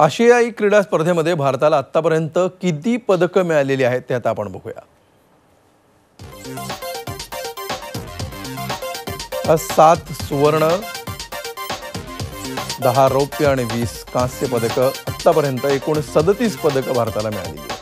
आशियाई क्रीडा स्पर्धेमध्ये भारताला आतापर्यंत किती पदकं मिळालेली आहेत ते आता आपण बघूया. सात सुवर्ण दहा रौप्य आणि वीस कांस्य पदकं आतापर्यंत एकूण सदतीस पदकं भारताला मिळालेली आहेत.